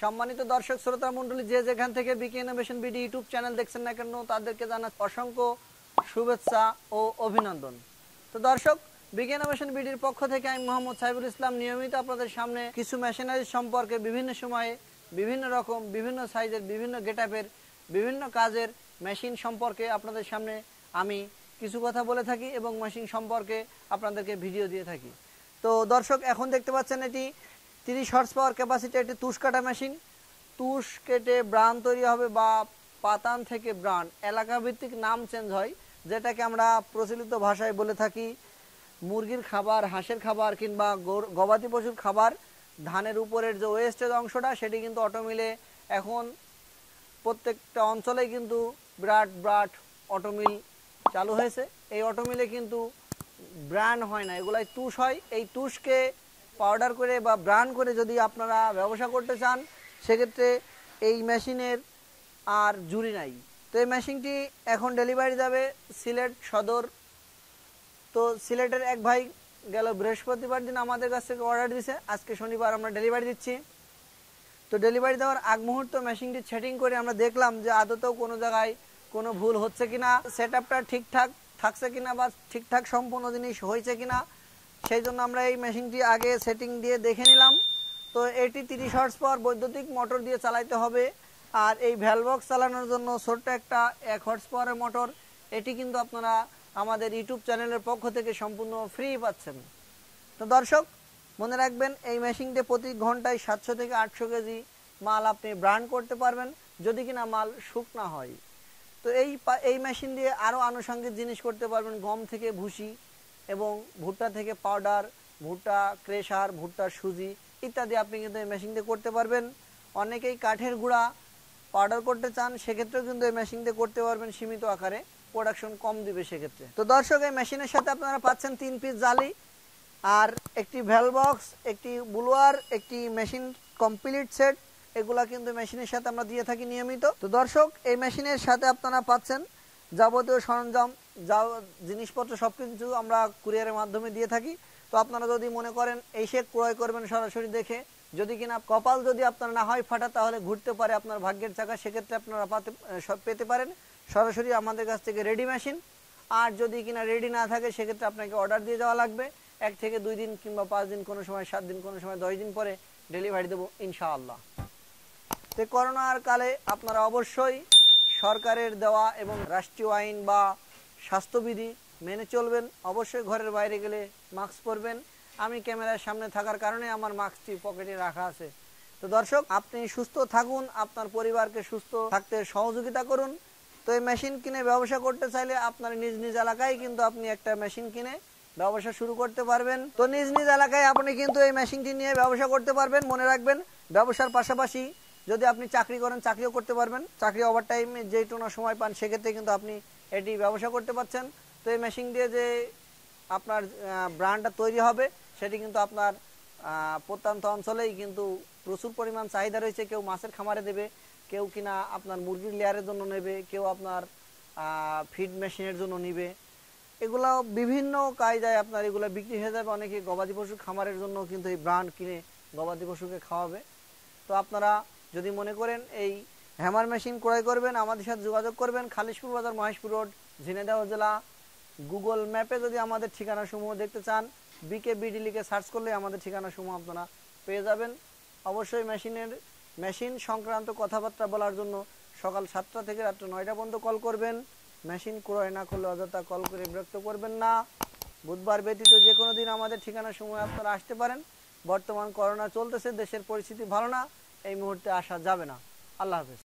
সম্মানিত দর্শক, শ্রোতা মন্ডলী যে যেখান থেকে BK innovation BD YouTube channel দেখছেন না কেন, তাদেরকে জানাচ্ছি অসংখ্য শুভেচ্ছা ও অভিনন্দন। তো দর্শক বিকে ইনোভেশন বিডির পক্ষ থেকে আমি মোহাম্মদ সাইবুল ইসলাম নিয়মিত আপনাদের সামনে কিছু মেশিনারি সম্পর্কে বিভিন্ন সময়ে বিভিন্ন রকম, বিভিন্ন সাইজের বিভিন্ন গেটআপের বিভিন্ন কাজের মেশিন সম্পর্কে আপনাদের সামনে আমি কিছু কথা বলে থাকি এবং মেশিন সম্পর্কে আপনাদেরকে ভিডিও দিয়ে থাকি। তো দর্শক, এখন দেখতে পাচ্ছেন এটি তিরিশ হর্স পাওয়ার ক্যাপাসিটি একটি তুষ কাটা মেশিন তুষ কেটে ব্রান তৈরি হবে বা পাতান থেকে ব্রান এলাকা ভিত্তিক নাম চেঞ্জ হয়, যেটাকে আমরা প্রচলিত ভাষায় বলে থাকি মুরগির খাবার, হাঁসের খাবার কিংবা গবাদি পশুর খাবার। ধানের উপরের যে ওয়েস্টেজ অংশটা, সেটি কিন্তু অটোমিলে এখন প্রত্যেকটা অঞ্চলেই কিন্তু বিরাট বিরাট অটোমিল চালু হয়েছে। এই অটোমিলে কিন্তু ব্র্যান্ড হয় না, এগুলাই তুষ হয়। এই তুষকে পাউডার করে বা ব্র্যান্ড করে যদি আপনারা ব্যবসা করতে চান, সেক্ষেত্রে এই মেশিনের আর জুড়ি নাই। তো এই মেশিনটি এখন ডেলিভারি যাবে সিলেট সদর। তো সিলেটের এক ভাই গেল, বৃহস্পতিবার দিন আমাদের কাছ থেকে অর্ডার দিয়েছে আজকে শনিবার আমরা ডেলিভারি দিচ্ছি। তো ডেলিভারি দেওয়ার আগ মুহূর্ত মেশিনটি সেটিং করে আমরা দেখলাম যে আদতেও কোনো জায়গায় কোনো ভুল হচ্ছে কিনা সেট আপটা ঠিকঠাক থাকছে কিনা বা ঠিকঠাক সম্পূর্ণ জিনিস হয়েছে কিনা। সেই জন্য আমরা এই মেশিনটি আগে সেটিং দিয়ে দেখে নিলাম। তো এটি তিরিশ হর্স পাওয়ার বৈদ্যুতিক মোটর দিয়ে চালাইতে হবে। আর এই ভ্যালবক্স চালানোর জন্য ছোট্ট একটা এক হর্স পাওয়ারের মোটর এটি কিন্তু আপনারা আমাদের ইউটিউব চ্যানেলের পক্ষ থেকে সম্পূর্ণ ফ্রি পাচ্ছেন। তো দর্শক, মনে রাখবেন, এই মেশিনটি প্রতি ঘন্টায় সাতশো থেকে আটশো কেজি মাল আপনি ব্রান্ড করতে পারবেন, যদি কিনা মাল শুকনা হয়। তো এই এই মেশিন দিয়ে আরও আনুষঙ্গিক জিনিস করতে পারবেন, গম থেকে ভুসি এবং ভুট্টা থেকে পাউডার ভুট্টা ক্রেশার ভুট্টার সুজি ইত্যাদি আপনি কিন্তু এই মেশিন দিয়ে করতে পারবেন। অনেকেই কাঠের গুঁড়া পাউডার করতে চান, সেক্ষেত্রেও কিন্তু এই মেশিন দিয়ে করতে পারবেন সীমিত আকারে। প্রোডাকশন কম দিবে সেক্ষেত্রে। তো দর্শক, এই মেশিনের সাথে আপনারা পাচ্ছেন তিন পিস জালি আর একটি ভ্যাল বক্স একটি বুলোয়ার, একটি মেশিন কমপ্লিট সেট এগুলা কিন্তু মেশিনের সাথে আমরা দিয়ে থাকি নিয়মিত। তো দর্শক, এই মেশিনের সাথে আপনারা পাচ্ছেন যাবতীয় সরঞ্জাম, যা জিনিসপত্র সব কিছু আমরা কুরিয়ারের মাধ্যমে দিয়ে থাকি। তো আপনারা যদি মনে করেন এই সে ক্রয় করবেন সরাসরি দেখে, যদি কিনা কপাল যদি আপনার না হয় ফাটা, তাহলে ঘুরতে পারে আপনার ভাগ্যের চাকা, সেক্ষেত্রে আপনারা পাতে, সব পেতে পারেন। সরাসরি আমাদের কাছ থেকে রেডি মেশিন আর যদি কিনা রেডি না থাকে, সেক্ষেত্রে আপনাকে অর্ডার দিয়ে যাওয়া লাগবে। এক থেকে দুই দিন কিংবা পাঁচ দিন, কোনো সময় সাত দিন, কোনো সময় দশ দিন পরে ডেলিভারি দেবো, ইনশাআল্লাহ। তো করোনার কালে আপনারা অবশ্যই সরকারের দেওয়া এবং রাষ্ট্রীয় আইন বা স্বাস্থ্যবিধি মেনে চলবেন, অবশ্যই ঘরের বাইরে গেলে মাস্ক পরবেন। আমি ক্যামেরার সামনে থাকার কারণে আমার মাস্কটি পকেটে রাখা আছে। তো দর্শক, আপনি সুস্থ থাকুন, আপনার পরিবারকে সুস্থ থাকতে সহযোগিতা করুন। তো এই মেশিন কিনে ব্যবসা করতে চাইলে আপনার নিজ নিজ এলাকায় কিন্তু আপনি একটা মেশিন কিনে ব্যবসা শুরু করতে পারবেন। তো নিজ নিজ এলাকায় আপনি কিন্তু এই মেশিনটি নিয়ে ব্যবসা করতে পারবেন। মনে রাখবেন, ব্যবসার পাশাপাশি যদি আপনি চাকরি করেন, চাকরিও করতে পারবেন। চাকরি ওভার টাইমে যেটুকু সময় পান, সেক্ষেত্রে কিন্তু আপনি এটি ব্যবসা করতে পারছেন। তো এই মেশিন দিয়ে যে আপনার ব্র্যান্ডটা তৈরি হবে, সেটি কিন্তু আপনার প্রত্যন্ত অঞ্চলেই কিন্তু প্রচুর পরিমাণ চাহিদা রয়েছে। কেউ মাছের খামারে দেবে, কেউ কিনা আপনার মুরগির লেয়ারের জন্য নেবে, কেউ আপনার ফিড মেশিনের জন্য নিবে। এগুলো বিভিন্ন কায়দায় আপনার এগুলো বিক্রি হয়ে যাবে। অনেকে গবাদি পশু খামারের জন্য কিন্তু এই ব্র্যান্ড কিনে গবাদি পশুকে খাওয়াবে। তো আপনারা যদি মনে করেন এই হ্যামার মেশিন ক্রয় করবেন, আমাদের সাথে যোগাযোগ করবেন, খালিশপুর বাজার, মহেশপুর রোড ঝিনেদাহ জেলা। গুগল ম্যাপে যদি আমাদের ঠিকানা সমূহ দেখতে চান বিকে বিডি লিখে সার্চ করলে আমাদের ঠিকানা সমূহ আপনারা পেয়ে যাবেন। অবশ্যই মেশিনের, মেশিন সংক্রান্ত কথাবার্তা বলার জন্য সকাল সাতটা থেকে রাত্র নয়টা পর্যন্ত কল করবেন। মেশিন ক্রয় না করলে অযথা কল করে বিরক্ত করবেন না। বুধবার ব্যতীত যে কোনো দিন আমাদের ঠিকানা সময় আপনারা আসতে পারেন। বর্তমান করোনা চলতেছে, দেশের পরিস্থিতি ভালো না। এই মুহূর্তে আসা যাবে না। আল্লাহ হাফেজ।